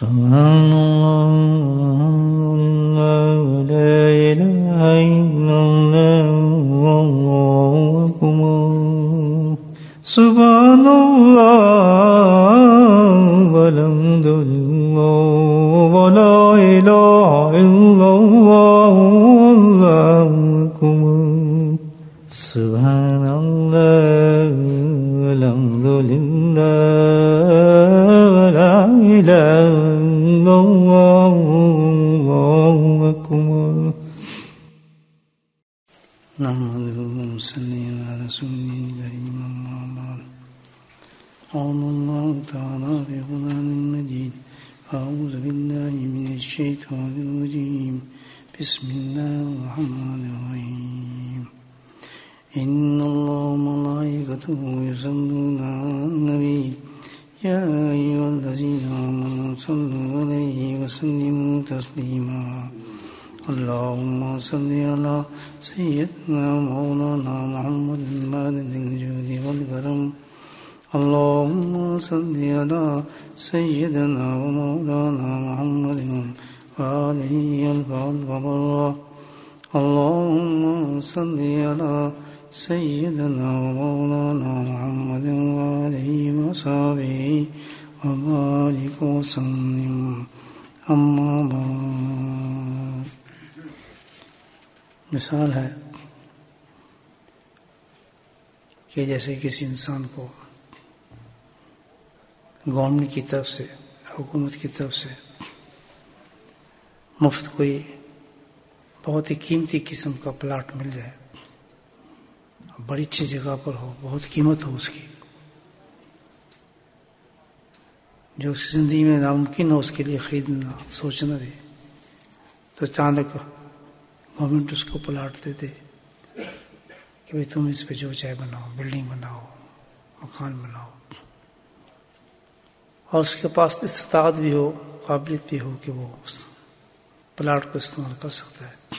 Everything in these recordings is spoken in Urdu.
سبحان الله نحمده ونصلي على رسوله الكريم أما بعد قال الله تعالى في قرآن المجيد أعوذ بالله من الشيطان الرجيم. بسم الله الرحمن الرحيم. إن الله وملائكته يصلون على النبي. يا أيها الذين آمنوا صلوا عليه وسلموا تسليما. اللهم صل على سيدنا مولانا محمد المالك الجود والكرم. اللهم صل على سيدنا ومولانا محمد وآله الفضل وبرا اللهم صل على سيدنا ومولانا محمد وآله وصحبه وبارك وسلم. أما بعد. مثال ہے کہ جیسے کسی انسان کو گورنمنٹ کی طرف سے، حکومت کی طرف سے مفت کوئی بہت ہی قیمتی قسم کا پلاٹ مل جائے، بڑی اچھی جگہ پر ہو، بہت قیمت ہو اس کی، جو اس کی زندگی میں ناممکن ہو اس کے لیے خریدنا، سوچنا بھی، تو اچانک گورنمنٹ اس کو پلاٹ دے دے کہ بھائی تم اس پہ جو چاہے بناؤ بلڈنگ بناؤ، مکان بناؤ۔ اور اس کے پاس استطاعت بھی ہو، قابلیت بھی ہو کہ وہ اس پلاٹ کو استعمال کر سکتا ہے۔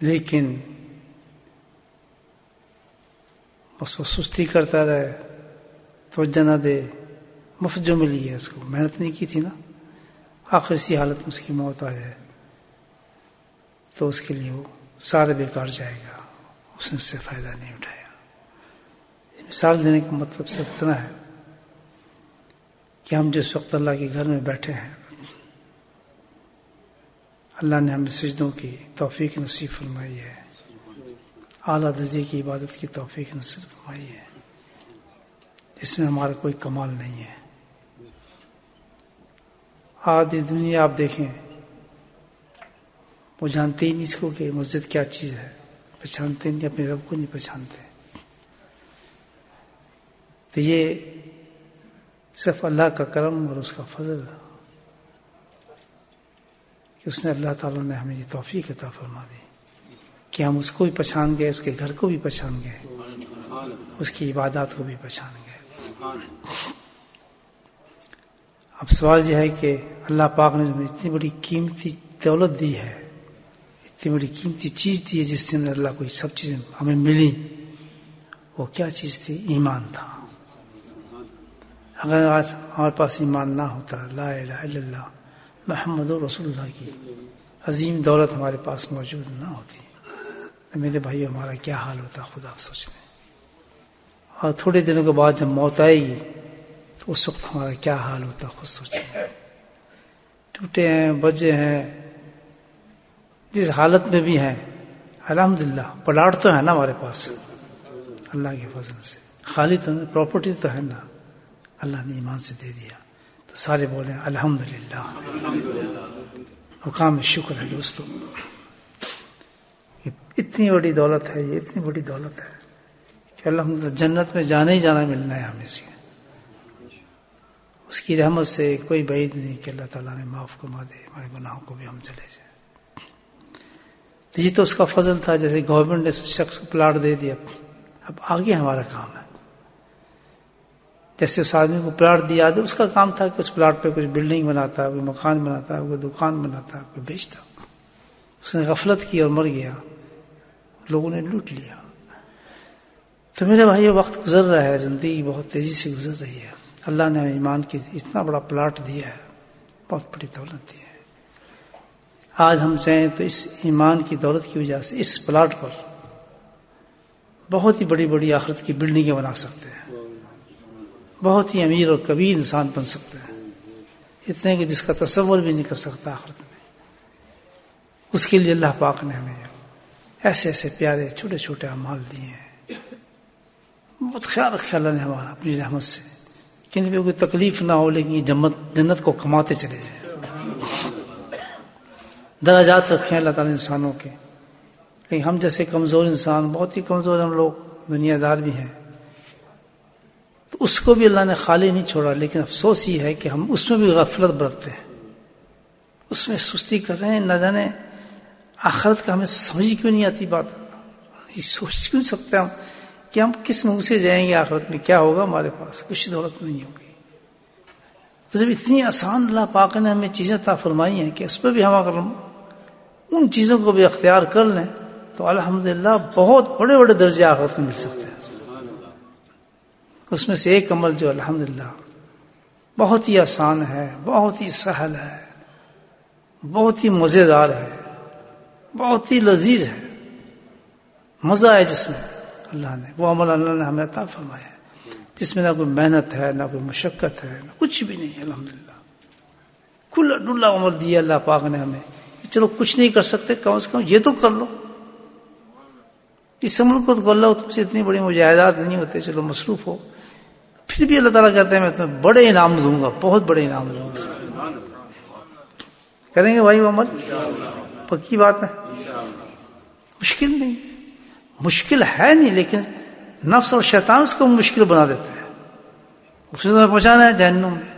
لیکن بس وہ سستی کرتا رہے، توجہ نہ دے، مفت جو ملی ہے اس کو۔ محنت نہیں کی تھی نا؟ آخر اسی حالت میں اس کی موت آ جائے۔ تو اس کے لیے وہ سارے بیکار جائے گا۔ اس نے اس سے فائدہ نہیں اٹھایا۔ یعنی مثال دینے کا مطلب صرف اتنا ہے کہ ہم جس وقت اللہ کے گھر میں بیٹھے ہیں، اللہ نے ہمیں سجدوں کی توفیق نصیب فرمائی ہے۔ اعلیٰ درجے کی عبادت کی توفیق نصیب فرمائی ہے۔ جس میں ہمارا کوئی کمال نہیں ہے۔ آدھی دنیا آپ دیکھیں۔ وہ جانتے ہی نہیں اس کو کہ مسجد کیا چیز ہے، پہچانتے نہیں، اپنے رب کو نہیں پہچانتے۔ تو یہ صرف اللہ کا کرم اور اس کا فضل کہ اس نے اللہ تعالیٰ نے ہمیں یہ توفیق عطا فرما دی کہ ہم اس کو بھی پہچان گئے، اس کے گھر کو بھی پہچان گئے، اس کی عبادات کو بھی پہچان گئے۔ اب سوال یہ ہے کہ اللہ پاک نے اتنی بڑی قیمتی دولت دی ہے اتنی بڑی قیمتی چیز دی ہے جس سے اللہ کوئی سب چیزیں ہمیں ملی وہ کیا چیز تھی؟ ایمان تھا۔ اگر آج ہمارے پاس ایمان نہ ہوتا، لا الہ الا اللہ، محمد رسول اللہ کی عظیم دولت ہمارے پاس موجود نہ ہوتی۔ تو میرے بھائی ہمارا کیا حال ہوتا خدا سوچ لیں اور تھوڑے دنوں کے بعد جب موت آئے گی، تو اس وقت ہمارا کیا حال ہوتا، خود سوچیں۔ ٹوٹے ہیں، بجے ہیں جس حالت میں بھی ہیں الحمد للہ پلاٹ تو ہے نا ہمارے پاس۔ اللہ کے فضل سے۔ خالی تو پراپرٹی تو ہے نا۔ اللہ نے ایمان سے دے دیا۔ تو سارے بولے الحمد للہ حکام شکر ہے دوستو۔ اتنی بڑی دولت ہے، یہ اتنی بڑی دولت ہے کہ الحمد جنت میں جانا ہی جانا ملنا ہے ہمیں سے۔ اس کی رحمت سے کوئی بعید نہیں کہ اللہ تعالیٰ نے معاف کروا دے، ہمارے گناہوں کو بھی ہم چلے جائیں۔ تو یہ تو اس کا فضل تھا جیسے گورنمنٹ نے شخص کو پلاٹ دے دیا۔ اب آگے ہمارا کام ہے۔ جیسے اس آدمی کو پلاٹ دیا اس کا کام تھا کہ اس پلاٹ پہ کچھ بلڈنگ بناتا، کوئی مکان بناتا، کوئی دکان بناتا، کوئی بیچتا۔ اس نے غفلت کی اور مر گیا۔ لوگوں نے لوٹ لیا۔ تو میرے بھائی وقت گزر رہا ہے، زندگی بہت تیزی سے گزر رہی ہے۔ اللہ نے ہمیں ایمان کی اتنا بڑا پلاٹ دیا ہے۔ بہت بڑی دولت دی ہے۔ آج ہم چاہیں تو اس ایمان کی دولت کی وجہ سے اس پلاٹ پر بہت ہی بڑی بڑی آخرت کی بلڈنگیں بنا سکتے ہیں۔ بہت ہی امیر اور کبیر انسان بن سکتے ہیں اتنے کہ جس کا تصور بھی نہیں کر سکتا آخرت میں۔ اس کے لیے اللہ پاک نے ہمیں ایسے ایسے پیارے چھوٹے چھوٹے امال دیے ہیں۔ بہت خیال رکھا اللہ نے ہمارا، اپنی رحمت سے۔ کہیں بھی کوئی تکلیف نہ ہو، لیکن یہ جمت جنت کو کماتے چلے جائیں۔ دراجات رکھے اللہ تعالیٰ انسانوں کے۔ لیکن ہم جیسے کمزور انسان، بہت ہی کمزور ہم لوگ دنیا دار بھی ہیں۔ تو اس کو بھی اللہ نے خالی نہیں چھوڑا، لیکن افسوس یہ ہے کہ ہم اس میں بھی غفلت برتتے ہیں۔ اس میں سستی کر رہے ہیں، نہ جانے آخرت کا ہمیں سمجھ کیوں نہیں آتی بات۔ یہ سوچ کیوں سکتے ہم کہ ہم کس منہ سے جائیں گے آخرت میں؟ کیا ہوگا ہمارے پاس؟ کچھ دولت نہیں ہوگی۔ تو جب اتنی آسان اللہ پاک نے ہمیں چیزیں تا فرمائی ہیں کہ اس پہ بھی ہم اگر ان چیزوں کو بھی اختیار کر لیں تو الحمدللہ بہت بڑے بڑے درجے آخرت میں مل سکتے ہیں۔ اس میں سے ایک عمل جو الحمدللہ بہت ہی آسان ہے، بہت ہی سہل ہے، بہت ہی مزیدار ہے، بہت ہی لذیذ ہے۔ مزہ ہے جس میں اللہ نے، وہ عمل اللہ نے ہمیں عطا فرمایا ہے۔ جس میں نہ کوئی محنت ہے، نہ کوئی مشقت ہے، نہ کچھ بھی نہیں الحمد للہ کل ڈلا عمل دیا اللہ پاک نے ہمیں۔ کہ چلو کچھ نہیں کر سکتے، کم از کم یہ تو کر لو۔ اس عمل کو تو اللہ تم سے اتنی بڑی مجاہدات نہیں ہوتے، چلو مصروف ہو۔ پھر بھی اللہ تعالیٰ کہتے ہیں، میں تمہیں بڑے انعام دوں گا، بہت بڑے انعام دوں گا۔ کریں گے بھائی وہ عمل؟ پکی بات ہے۔ مشکل نہیں۔ مشکل ہے نہیں، لیکن نفس اور شیطان اس کو مشکل بنا دیتے ہیں اسے تو ہمیں پہنچانا ہے جہنم میں۔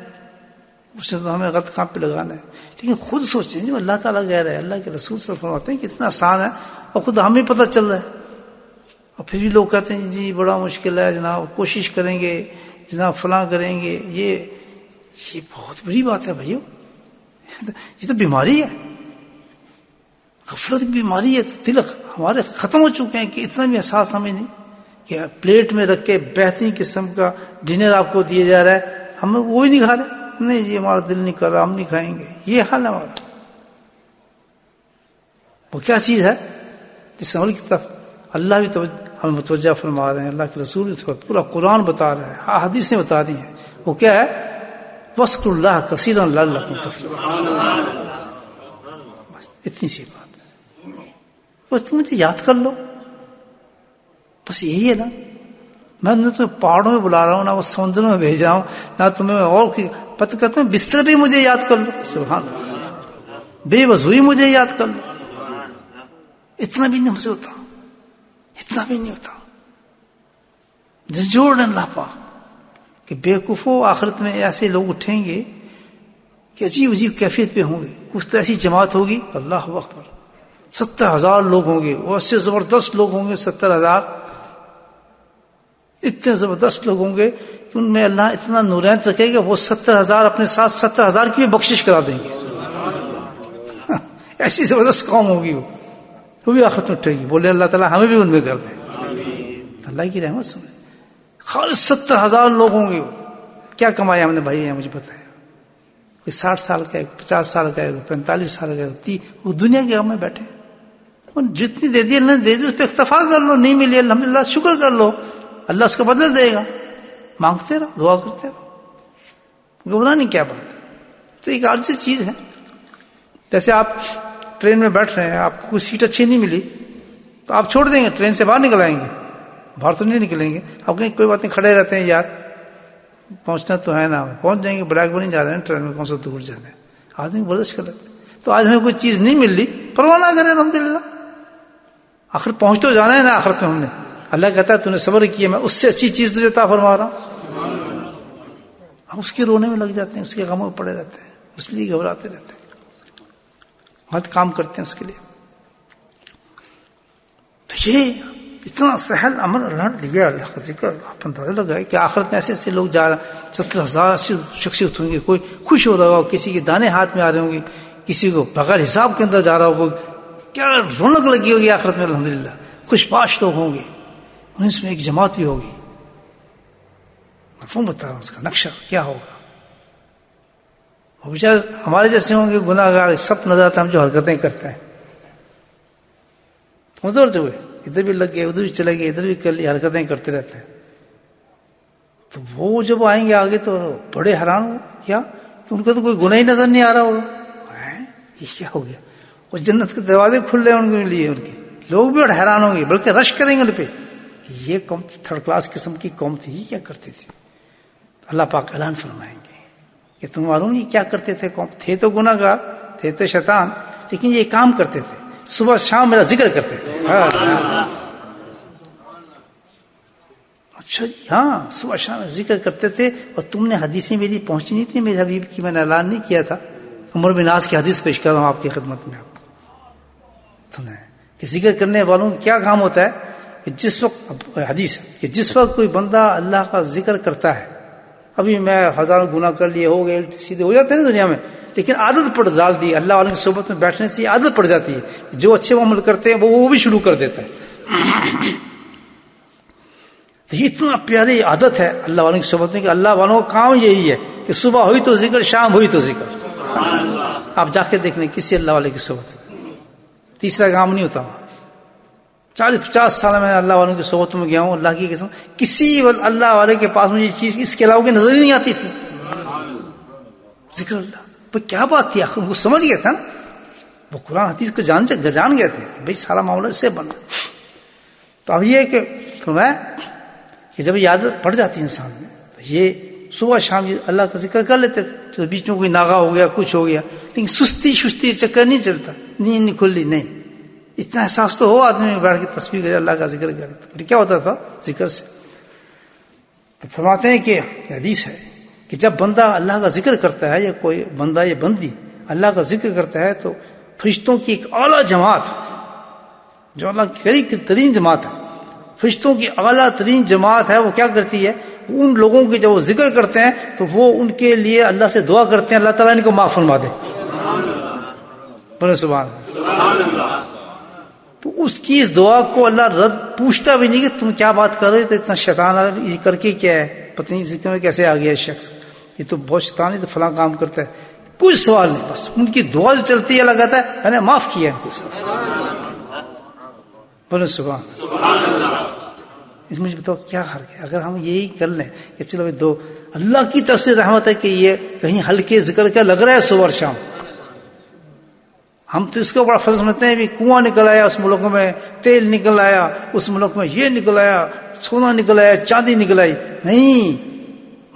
اسے تو ہمیں غلط کام پہ لگانا ہے۔ لیکن خود سوچیں جی، جو اللہ تعالیٰ کہہ رہے ہیں اللہ کے رسول سے فرماتے ہیں کہ اتنا آسان ہے اور خود ہمیں پتہ چل رہا ہے۔ اور پھر بھی لوگ کہتے ہیں جی بڑا مشکل ہے، جناب، کوشش کریں گے، جناب، فلاں کریں گے، یہ یہ بہت بڑی بات ہے بھائیو۔ یہ تو بیماری ہے۔ غفلت کی بیماری ہے، دل ہمارے ختم ہو چکے ہیں کہ اتنا بھی احساس ہمیں نہیں کہ پلیٹ میں رکھ کے بہترین قسم کا ڈنر آپ کو دیا جا رہا ہے۔ ہم وہ بھی نہیں کھا رہے۔ نہیں جی ہمارا دل نہیں کر رہا، ہم نہیں کھائیں گے۔ یہ حال ہے ہمارا۔ وہ کیا چیز ہے؟ اس عمل کی طرف اللہ بھی توجہ ہمیں متوجہ فرما رہے ہیں۔ اللہ کے رسول پورا قرآن بتا رہے ہیں حدیثیں بتا رہی ہیں۔ وہ کیا ہے؟ وسک اللہ کثیر اللہ بس اتنی سی بات ہے۔ بس تم مجھے یاد کر لو۔ بس یہی ہے نا۔ میں نہ تمہیں پہاڑوں میں بلا رہا ہوں، نہ وہ سمندروں میں بھیج رہا ہوں، نہ تمہیں اور پتہ کہتے ہیں، بستر بھی مجھے یاد کر لو۔ سبحان اللہ۔ بے وضوئی مجھے یاد کر لو۔ اتنا بھی نہیں ہم سے ہوتا اتنا بھی نہیں ہوتا۔ جوڑ اللہ پاک کہ بے کفو آخرت میں ایسے لوگ اٹھیں گے کہ عجیب عجیب کیفیت پہ ہوں گے۔ کچھ تو ایسی جماعت ہوگی۔ اللہ وقت پر ستر ہزار لوگ ہوں گے۔ وہ سے زبردست لوگ ہوں گے، ستر ہزار۔ اتنے زبردست لوگ ہوں گے کہ ان میں اللہ اتنا نورین رکھے گا وہ ستر ہزار اپنے ساتھ ستر ہزار کی بھی بخشش کرا دیں گے۔ ایسی زبردست قوم ہوگی وہ۔ وہ بھی آخر اٹھے گی۔ بولے اللہ تعالیٰ ہمیں بھی ان میں کر دیں۔ اللہ کی رحمت سمجھ خالص ستر ہزار لوگ ہوں گے وہ۔ کیا کمایا ہم نے بھائی مجھے بتایا کوئی ساٹھ سال کا ہے پچاس سال کا ہے پینتالیس سال کا ہے۔ وہ دنیا کے غم میں بیٹھے۔ جتنی دے دی، اللہ نے دے دی، اس پہ اختفا کر لو۔ نہیں ملی الحمد للہ شکر کر لو۔ اللہ اس کو بدل دے گا۔ مانگتے رہو، دعا کرتے رہو۔ گھبرانے کیا بات ہے؟ تو ایک عارضی چیز ہے۔ جیسے آپ ٹرین میں بیٹھ رہے ہیں، آپ کو کوئی سیٹ اچھی نہیں ملی، تو آپ چھوڑ دیں گے، ٹرین سے باہر نکل آئیں گے۔ باہر تو نہیں نکلیں گے۔ آپ کہیں کوئی بات نہیں کھڑے رہتے ہیں، یار، پہنچنا تو ہے نا، پہنچ جائیں گے بلیک بنی جا رہے ہیں، ٹرین میں کون سا دور جانا ہے۔ آدمی بردش کر لیتے تو آج ہمیں کوئی چیز نہیں مل رہی پرواہ نہ کریں الحمد للہ آخر پہنچ تو جانا ہے نا آخر تو ہم نے۔ اللہ کہتا ہے، تو نے صبر کیا، میں اس سے اچھی چیز تجھے تا فرما رہا ہوں۔ ہم اس کے رونے میں لگ جاتے ہیں، اس کے غموں میں پڑے رہتے ہیں، اس لیے گھبراتے رہتے ہیں۔ بہت کام کرتے ہیں اس کے لیے۔ تو یہ اتنا سہل امن اللہ نے دیا اللہ کا ذکر اندازہ لگا کہ آخرت میں ایسے ایسے لوگ جا رہے ہیں، ستر ہزار، اسی شخصیت ہوں گے، کوئی خوش ہو رہا ہوگا کسی کے دانے ہاتھ میں آ رہے ہوں گے، کسی کو بغیر حساب کے اندر جا رہا ہوگا، کیا رونق لگی ہوگی آخرت میں الحمد للہ خوش پاش لوگ ہوں گے۔ اس میں ایک جماعت بھی ہوگی۔ مفہوم بتا رہا ہوں، اس کا نقشہ کیا ہوگا؟ وہ بیچارے ہمارے جیسے ہوں گے گناہ گار سب نظر آتا ہم جو حرکتیں کرتے ہیں۔ ادھر جو ہوئے، ادھر بھی لگ گئے، ادھر بھی چلے گئے، ادھر بھی کر لی، حرکتیں کرتے رہتے ہیں۔ تو وہ جب آئیں گے آگے تو بڑے حیران ہو کیا؟ کہ ان کو تو کوئی گناہ ہی نظر نہیں آ رہا ہوگا۔ یہ کیا ہو گیا؟ وہ جنت کے دروازے کھل رہے ہیں ان کے لیے ان کے۔ لوگ بھی اور حیران ہوں گے، بلکہ رش کریں گے ان پہ یہ قوم تھرڈ کلاس قسم کی قوم تھی، یہ کیا کرتی تھی؟ اللہ پاک اعلان فرمائیں گے کہ تم معلوم یہ کیا کرتے تھے قوم؟ تھے تو گناہ گار تھے تو شیطان، لیکن یہ کام کرتے تھے۔ صبح شام میرا ذکر کرتے تھے۔ ہاں، ہاں۔ اچھا جی ہاں صبح شام ذکر کرتے تھے اور تم نے حدیثیں میری پہنچی نہیں تھی میرے حبیب کی میں نے اعلان نہیں کیا تھا۔ عمر بن ناز کی حدیث پیش کر رہا ہوں آپ کی خدمت میں۔ کہ ذکر کرنے والوں کیا کام ہوتا ہے؟ کہ جس وقت حدیث ہے کہ جس وقت کوئی بندہ اللہ کا ذکر کرتا ہے ابھی میں ہزاروں گنا کر لیے ہو گئے سیدھے ہو جاتے ہیں دنیا میں۔ لیکن عادت پڑ ڈال دی اللہ والوں کی صحبت میں بیٹھنے سے عادت پڑ جاتی ہے جو اچھے عمل کرتے ہیں وہ بھی شروع کر دیتا ہے۔ تو یہ اتنا پیاری عادت ہے اللہ والوں کی صحبت میں کہ اللہ والوں کا کام یہی ہے کہ صبح ہوئی تو ذکر شام ہوئی تو ذکر۔ آپ جا کے دیکھ لیں کسی اللہ والے کی صحبت تیسرا کام نہیں ہوتا۔ وہاں چالیس پچاس سال میں اللہ والوں کی صحبت میں گیا ہوں، اللہ کی قسم، کسی اللہ والے کے پاس مجھے چیز اس کے علاوہ کی نظر ہی نہیں آتی تھی۔ ذکر اللہ تو کیا بات تھی آخر؟ وہ سمجھ گئے تھا نا؟ وہ قرآن حدیث کو جان جان گئے تھے بھائی سارا معاملہ اس سے بنا تو اب یہ کہ میں کہ جب یہ عادت پڑ جاتی ہے انسان میں، تو یہ صبح شام یہ اللہ کا ذکر کر لیتے تھے۔ تو بیچ میں کوئی ناغا ہو گیا، کچھ ہو گیا، لیکن سستی شستی چکر نہیں چلتا، نیند نہیں کھلی نہیں۔ اتنا احساس تو ہو آدمی بیٹھ کے تصویر کرے اللہ کا ذکر کرے کیا ہوتا تھا؟ ذکر سے۔ تو فرماتے ہیں کہ حدیث ہے کہ جب بندہ اللہ کا ذکر کرتا ہے یا کوئی بندہ یا بندی اللہ کا ذکر کرتا ہے تو فرشتوں کی ایک اعلیٰ جماعت جو اللہ کی قریب ترین جماعت ہے فرشتوں کی اعلیٰ ترین جماعت ہے وہ کیا کرتی ہے؟ ان لوگوں کے جب وہ ذکر کرتے ہیں تو وہ ان کے لیے اللہ سے دعا کرتے ہیں اللہ تعالیٰ ان کو معاف فرما دے۔ بولے سبحان تو اس کی اس دعا کو اللہ رد پوچھتا بھی نہیں کہ تم کیا بات کر رہے تو اتنا شیطان یہ کر کے کیا ہے؟ پتہ نہیں ذکر میں کیسے آ گیا شخص۔ یہ تو بہت شیطان ہے تو فلاں کام کرتا ہے۔ کوئی سوال نہیں، بس ان کی دعا جو چلتی ہے، اللہ کہتا ہے، میں نے معاف کیا ان کو بولے سبحان اس مجھے بتاؤ، کیا حل ہے؟ اگر ہم یہی کر لیں کہ چلو دو، اللہ کی طرف سے رحمت ہے کہ یہ کہیں ہلکے ذکر کیا لگ رہا ہے صبح شام۔ ہم تو اس کو بڑا فضل سمجھتے ہیں بھی کنواں نکل آیا اس ملک میں، تیل نکل آیا، اس ملک میں یہ نکل آیا، سونا نکل آیا، چاندی نکل آئی۔ نہیں،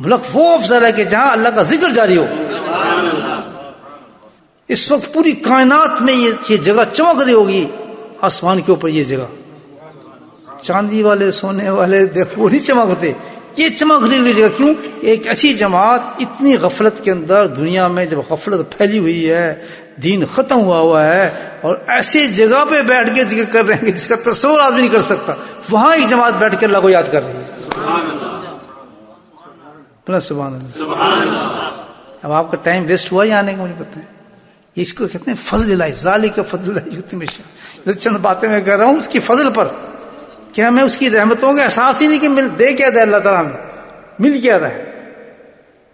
ملک وہ افضل ہے کہ جہاں اللہ کا ذکر جاری ہو۔ اس وقت پوری کائنات میں یہ جگہ چمک رہی ہوگی، آسمان کے اوپر یہ جگہ۔ چاندی والے، سونے والے دیکھو نہیں چمکتے۔ یہ چمک رہی ہوئی جگہ کیوں؟ ایک ایسی جماعت اتنی غفلت کے اندر دنیا میں جب غفلت پھیلی ہوئی ہے دین ختم ہوا ہوا ہے اور ایسی جگہ پہ بیٹھ کے ذکر کر رہے ہیں جس کا تصور آدمی نہیں کر سکتا۔ وہاں ایک جماعت بیٹھ کے اللہ کو یاد کر رہی ہے۔ سبحان اللہ۔ اب آپ کا ٹائم ویسٹ ہوا یا آنے کا مجھے پتہ ہے۔ اس کو کہتے ہیں فضل اللہ ظالی کا فضل اللہ چند باتیں میں کر رہا ہوں اس کی فضل پر۔ کیا میں اس کی رحمتوں کا احساس ہی نہیں کہ مل دے کیا دے اللہ تعالیٰ میں مل کیا رہے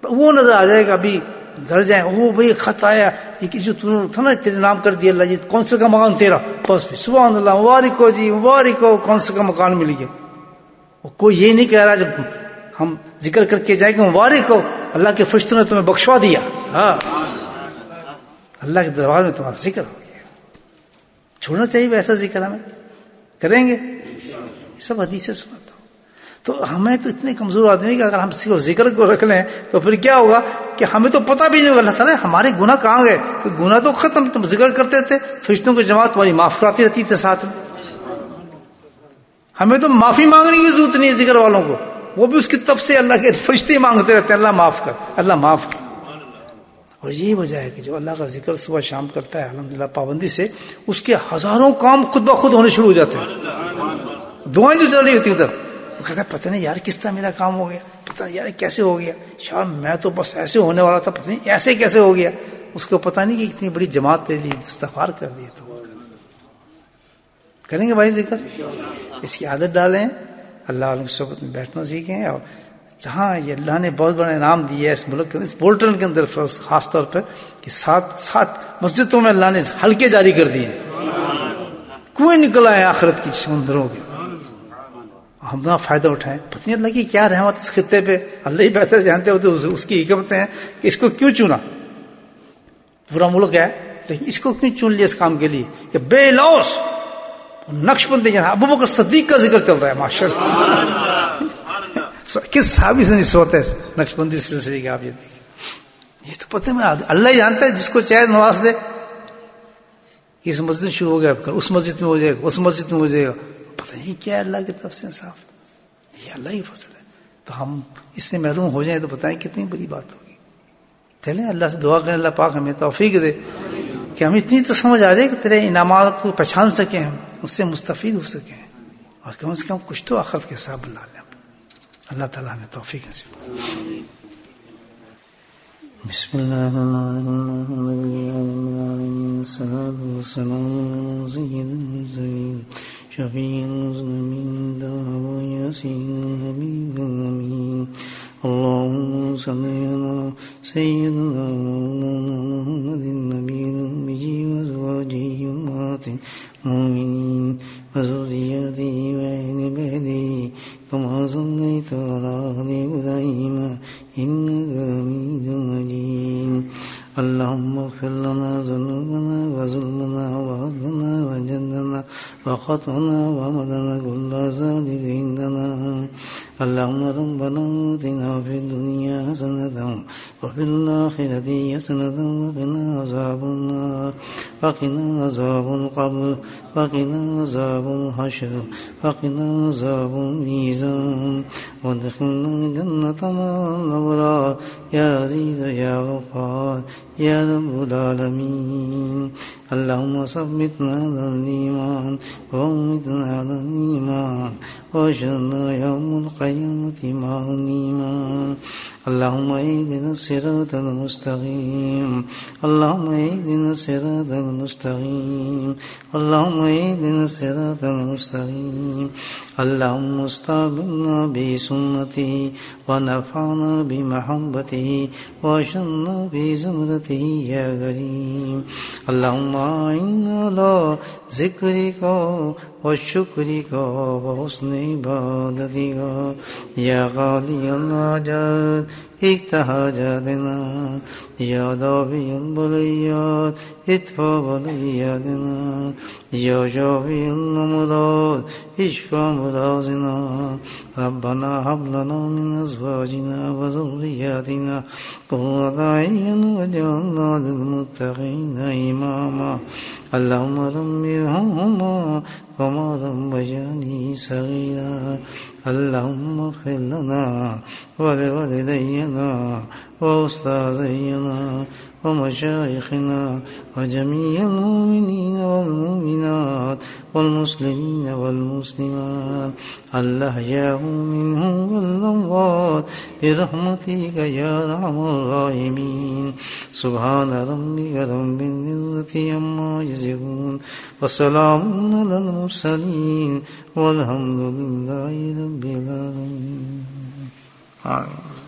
وہ نظر آ جائے گا۔ ابھی گھر جائیں وہ بھائی، خط آیا۔ یہ جو تھا نا تیرے نام کر دیا اللہ جی کون سے کا مکان تیرا؟ بس سبحان اللہ، مبارک ہو جی مبارک ہو، کون سے کا مکان مل گیا؟ وہ کوئی یہ نہیں کہہ رہا جب ہم ذکر کر کے جائیں گے، مبارک ہو۔ اللہ کے فرشتوں نے تمہیں بخشوا دیا۔ ہاں۔ اللہ کے دربار میں تمہارا ذکر ہو گیا۔ چھوڑنا چاہیے ویسا ذکر ہمیں۔ کریں گے؟ سب حدیث سے تو ہمیں تو اتنے کمزور آدمی کہ اگر ہم کسی کو ذکر کو رکھ لیں تو پھر کیا ہوگا کہ ہمیں تو پتہ بھی نہیں ہوگا، اللہ تعالیٰ ہمارے گناہ کہاں گئے؟ کہ گناہ تو ختم، تم ذکر کرتے تھے، فرشتوں کی جماعت تمہاری معاف کراتی رہتی تھے ساتھ میں۔ ہمیں تو معافی مانگنے کی ضرورت نہیں ہے ذکر والوں کو۔ وہ بھی اس کی طرف سے اللہ کے فرشتے مانگتے رہتے ہیں، اللہ معاف کر، اللہ معاف کر۔ اور یہی وجہ ہے کہ جو اللہ کا ذکر صبح شام کرتا ہے الحمد پابندی سے، اس کے ہزاروں کام خود بخود ہونے شروع ہو جاتے ہیں۔ دعائیں جو چل رہی ہوتی ادھر۔ وہ کہتا ہے، پتہ نہیں یار کس طرح میرا کام ہو گیا، پتہ نہیں یار کیسے ہو گیا؟ شام میں تو بس ایسے ہونے والا تھا، پتہ نہیں ایسے کیسے ہو گیا؟ اس کو پتہ نہیں کہ اتنی بڑی جماعت تیرے لیے دستفار کر رہی ہے تو کریں گے بھائی ذکر؟ اس کی عادت ڈالیں۔ اللہ علیہ صحبت میں بیٹھنا سیکھیں اور جہاں یہ اللہ نے بہت بڑا انعام دیا ہے اس ملک کے اندر، اس بولٹن کے اندر خاص طور پہ کہ سات سات مسجدوں میں اللہ نے ہلکے جاری کر دیے۔ کنویں نکلا ہے آخرت کی سمندروں کے ہم نہ فائدہ اٹھائیں۔ پتنی اللہ کی کیا رحمت اس خطے پہ۔ اللہ ہی بہتر جانتے ہوتے اس کی حکمتیں ہیں کہ اس کو کیوں چنا پورا ملک ہے، لیکن اس کو کیوں چن لیا اس کام کے لیے؟ کہ بے لوس نقش بندی جہاں ابو بکر صدیق کا ذکر چل رہا ہے ماشاء اللہ۔ کس صحابی سے نسبت ہے نقش بندی سلسلے کی آپ یہ دیکھیں۔ یہ تو پتہ میں اللہ ہی جانتا ہے، جس کو چاہے نواز دے۔ اس مسجد میں شروع ہو گیا، اس مسجد میں ہو جائے گا، اس مسجد میں ہو جائے گا۔ پتہ نہیں کیا اللہ کی طرف سے انصاف۔ یہ اللہ ہی فصل ہے۔ تو ہم اس سے محروم ہو جائیں تو بتائیں کتنی بڑی بات ہوگی۔ چلیں اللہ سے دعا کریں، اللہ پاک ہمیں توفیق دے کہ ہم اتنی تو سمجھ آ جائے کہ تیرے انعامات کو پہچان سکیں ہم، اس سے مستفید ہو سکیں۔ اور کم از کم کچھ تو آخرت کے حساب بنا لیں اللہ تعالیٰ ہمیں توفیق بسم اللہ الرحمن الرحیم شفيع المسلمين دعوة ياسين حبيب الأمين اللهم صل على سيدنا محمد النبي الأمي وأزواجه أمهات المؤمنين وذرياته وأهل وخطأنا وعملنا كل ذلك عندنا. اللهم ربنا آتنا في الدنيا حسنة وفي الآخرة حسنة وقنا عذاب النار. وقنا عذاب القبر وقنا عذاب الحشر وقنا عذاب الميزان. وادخلنا الجنة مع الأبرار. يا عزيز يا غفار يا رب العالمين. اللهم ثبتنا على الإيمان وأمتنا على الإيمان. واشرنا يوم القيامة مع الإيمان. اللهم اهدنا الصراط المستقيم. اللهم اهدنا الصراط المستقيم. اللهم اهدنا الصراط المستقيم. اللهم استعبدنا بسنته ونفعنا بمحبته واشرنا بزمرته يا كريم اللهم اعنا على ذكرك وشكرك وحسن عبادتك يا غالي الحاجات اجتهاجاتنا يا ضابي البليات ادفع بلياتنا يا جابي الأمراض اشفى مرازنا ربنا هب لنا من أزواجنا وذرياتنا قرة عين وجعلنا للمتقين إماما. اللهم رب ارحمهما كما ربياني صغيرا. اللهم اغفر لنا ولوالدينا وأستاذينا ومشايخنا وجميع المؤمنين والمؤمنات والمسلمين والمسلمات. الأحياء منهم والأموات برحمتك يا أرحم الراحمين. سبحان ربك رب العزة عما يصفون. وسلام على المرسلين والحمد لله رب العالمين. آمين.